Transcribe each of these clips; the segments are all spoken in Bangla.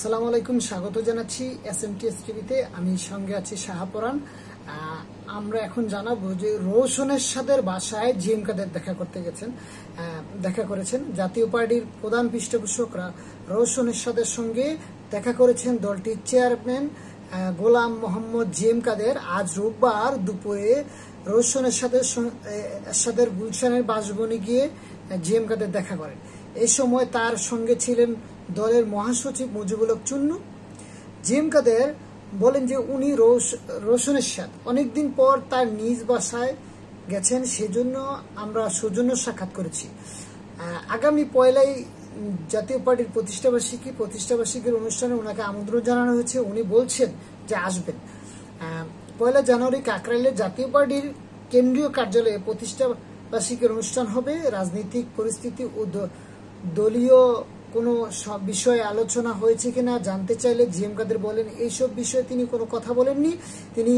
সালাম আলাইকুম, স্বাগত জানাচ্ছি এস এম টি এস টিভিতে আমি সঙ্গে আছি শাহাপরান আমরা এখন জানাব যে রোশনের সাদের বাসায় জিএম কাদের দেখা করতে গেছেন। দেখা করেছেন জাতীয় পার্টির প্রধান পৃষ্ঠপোষকরা রোশনের সাদের সঙ্গে দেখা করেছেন দলটির চেয়ারম্যান গোলাম মোহাম্মদ জিএম কাদের। আজ রোববার দুপুরে রোশনের সাথে সাদের গুলশানের বাসবনে গিয়ে জিএম কাদের দেখা করেন। এই সময় তার সঙ্গে ছিলেন দলের মহাসচিব মুজিবুল হক চুন্নু। জিএম কাদের বলেন যে উনি রোশ- রোশনের সাথ। অনেকদিন পর তার নিজ বাসায় গেছেন, সেজন্য আমরা সৌজন্য সাক্ষাৎ করেছি। আগামী পয়লাই জাতীয় পার্টির প্রতিষ্ঠাবার্ষিকী, প্রতিষ্ঠাবার্ষিকীর অনুষ্ঠানে ওনাকে আমন্ত্রণ জানানো হয়েছে। উনি বলছেন যে আসবেন। পয়লা জানুয়ারি কাকরাইলে জাতীয় পার্টির কেন্দ্রীয় কার্যালয়ে প্রতিষ্ঠা বার্ষিকীর অনুষ্ঠান হবে। রাজনৈতিক পরিস্থিতি ও দলীয় কোনো বিষয়ে আলোচনা হয়েছে কিনা জানতে চাইলে জিএম কাদের বলেন, এইসব বিষয়ে তিনি কোনো কথা বলেননি। তিনি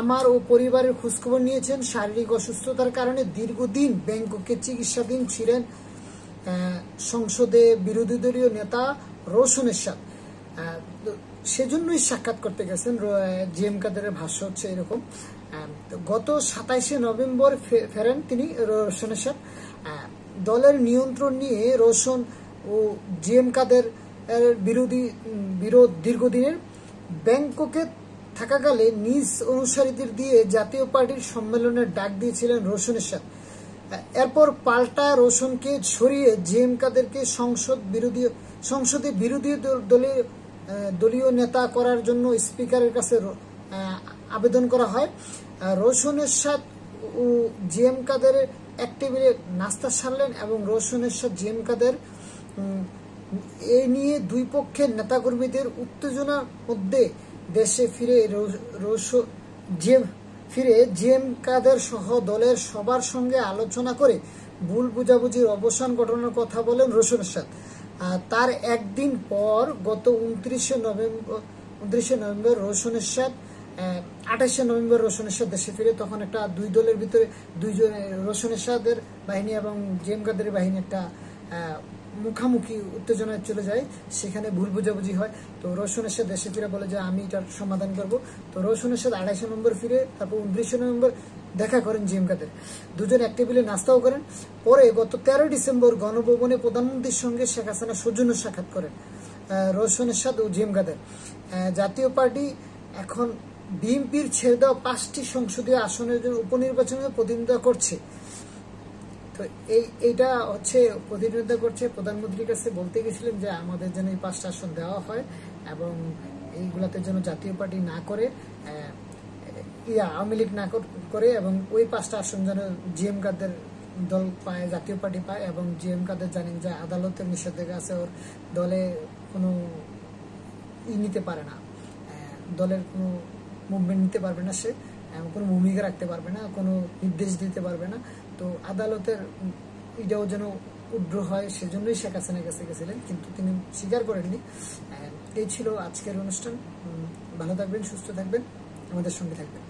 আমার ও পরিবারের খোঁজখবর নিয়েছেন। শারীরিক অসুস্থতার কারণে দীর্ঘদিন ব্যাংককে চিকিৎসাধীন ছিলেন সংসদে বিরোধী দলীয় নেতা রোশন এরশাদ। সেজন্যই সাক্ষাৎ করতে গেছেন জি এম কাদেরের ভাষ্য হচ্ছে এরকম। গত সাতাইশে নভেম্বর ফেরেন তিনি রোশন এরশাদ। দলের নিয়ন্ত্রণ নিয়ে রোশন ও জি এম কাদের বিরোধী বিরোধ দীর্ঘদিনের ব্যাংককে থাকাকালে নিজ অনুসারীদের দিয়ে জাতীয় পার্টির সম্মেলনের ডাক দিয়েছিলেন রোশনের এরশাদ এরপর পাল্টা রোশনকে সরিয়ে জেএম কাদেরকে সংসদ বিরোধী, সংসদে বিরোধী দল- দলীয় দলীয় নেতা করার জন্য স্পিকারের কাছে আবেদন করা হয়। রোশনের সাথ ও জিএম কাদের এক টেবিলে নাস্তা সারলেন এবং সাথ জিএম কাদের এ নিয়ে দুই পক্ষের নেতাকর্মীদের উত্তেজনার মধ্যে দেশে ফিরে জিএম ফিরে জিএম কাদের সহ দলের সবার সঙ্গে আলোচনা করে ভুল বুঝাবুঝির অবসান ঘটনার কথা বলেন এরশাদ তার একদিন পর গত উনত্রিশে নভেম্বর উনত্রিশে নভেম্বর এরশাদ আঠাশে নভেম্বর রোশন এরশাদ দেশে ফিরে, তখন একটা দুই দলের ভিতরে দুইজন রোশন এরশাদের বাহিনী এবং জিএম কাদের বাহিনী একটা মুখামুখি উত্তেজনায় চলে যায়। সেখানে ভুল বুঝাবুঝি হয়। তো রোশনের সাথে দেশে ফিরে বলে যে, আমি এটার সমাধান করব। তো রোশনের সাথে আড়াইশো নম্বর ফিরে, তারপর উনত্রিশে নভেম্বর দেখা করেন জিএম কাদের। দুজন এক টেবিলে নাস্তাও করেন। পরে গত তেরো ডিসেম্বর গণভবনে প্রধানমন্ত্রীর সঙ্গে শেখ হাসিনা সৌজন্য সাক্ষাৎ করেন রোশনের সাথে ও জিএম কাদের। জাতীয় পার্টি এখন বিএনপির ছেড়ে দেওয়া পাঁচটি সংসদীয় আসনের জন্য উপনির্বাচনে প্রতিনিধিত্ব করছে। তো এই, এইটা হচ্ছে প্রতিনিধিত্ব করছে। প্রধানমন্ত্রীর কাছে বলতে গেছিলেন যে আমাদের যেন এই পাঁচটা আসন দেওয়া হয় এবং এইগুলাতে যেন জাতীয় পার্টি না করে ইয়া, আওয়ামী লীগ না করে এবং ওই পাঁচটা আসন যেন জিএম কাদের দল পায়, জাতীয় পার্টি পায় এবং জিএম কাদের জানেন যে আদালতের নিষেধাজ্ঞা আছে, ওর দলে কোনো ই নিতে পারে না। দলের কোনো মুভমেন্ট নিতে পারবে না সে কোনো ভূমিকা রাখতে পারবে না, কোনো নির্দেশ দিতে পারবে না। তো আদালতের এটাও যেন উগ্র হয়, সেজন্যই শেখ হাসিনার কাছে গেছিলেন, কিন্তু তিনি স্বীকার করেননি। এই ছিল আজকের অনুষ্ঠান। ভালো থাকবেন, সুস্থ থাকবেন, আমাদের সঙ্গে থাকবেন।